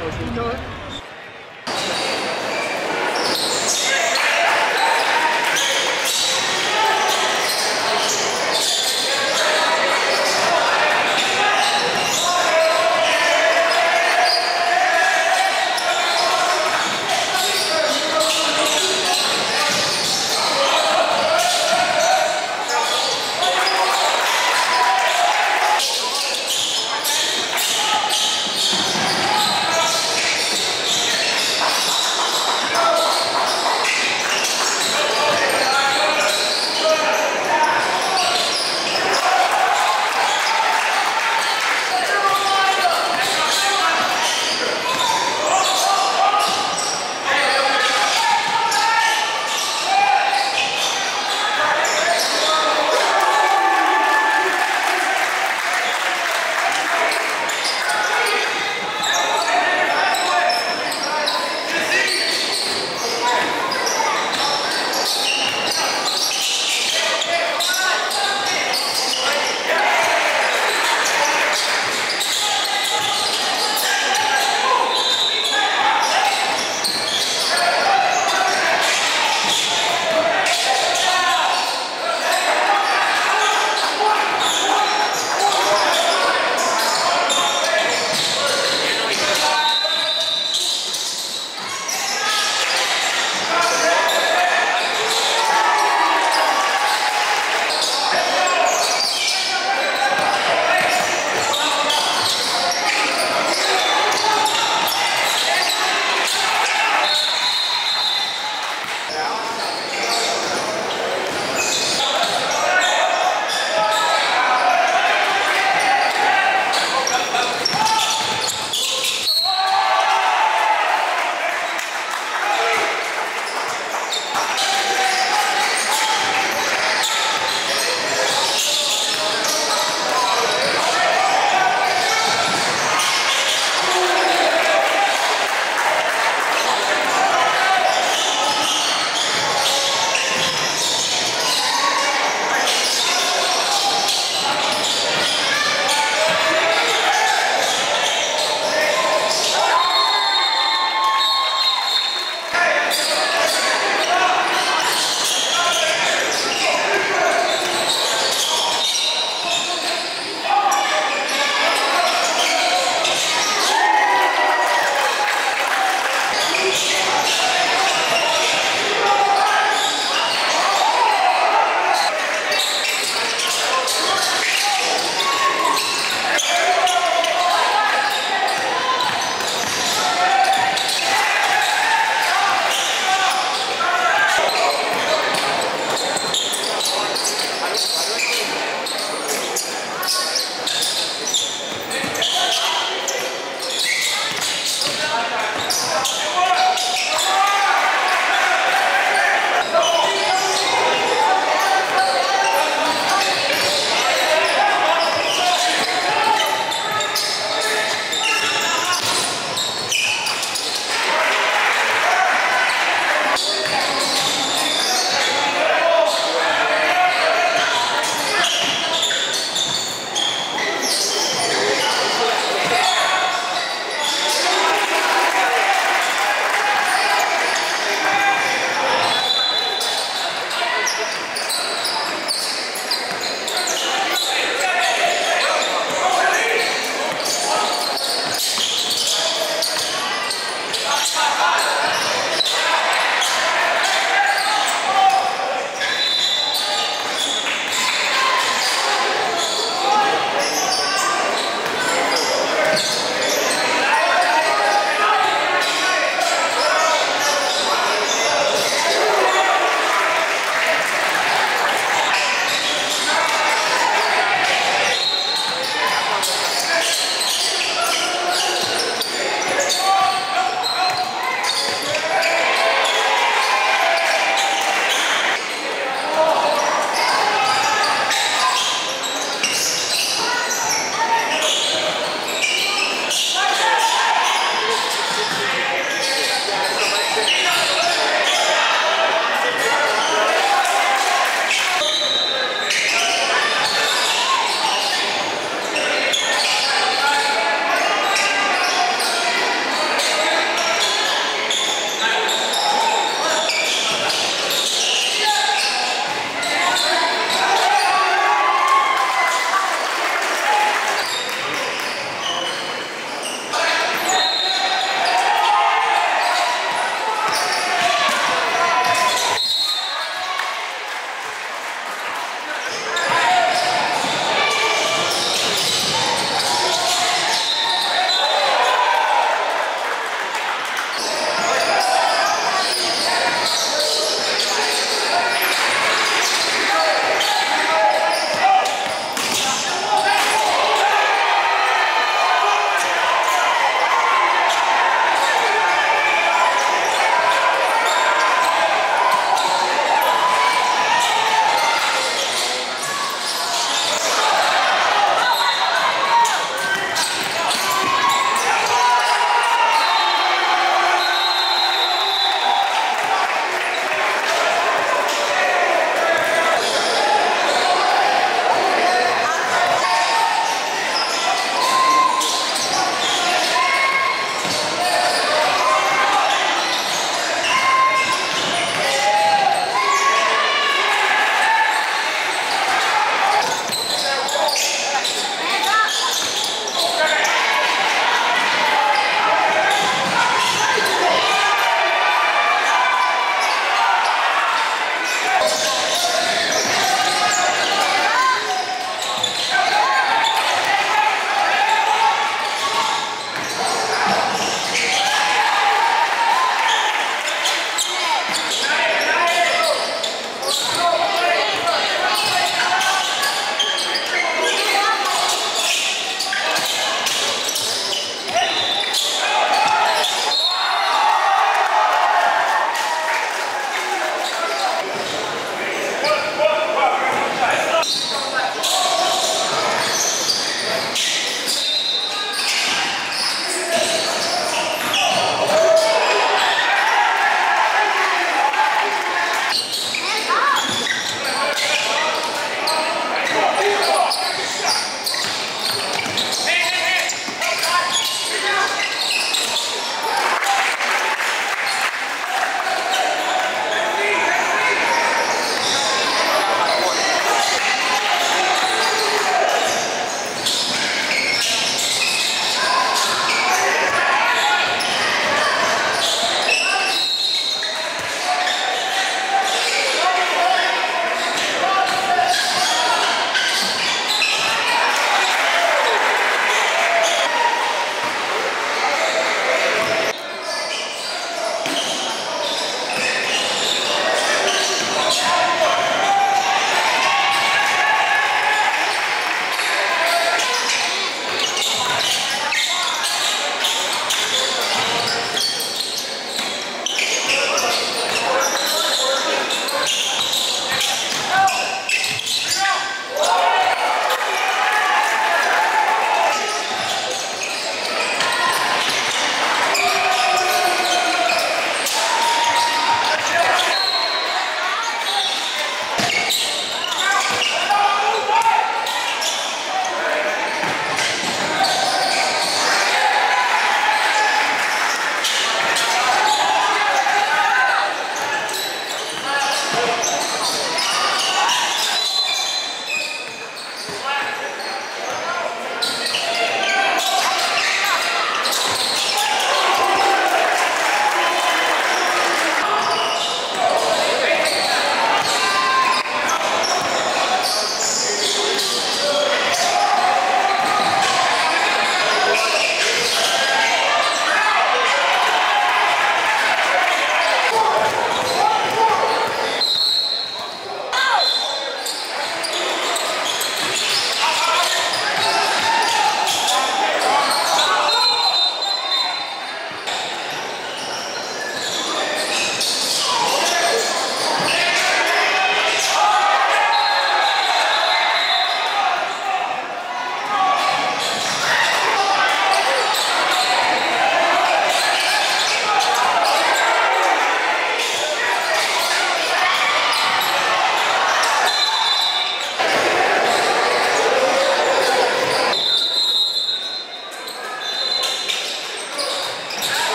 Okay, go. Come on.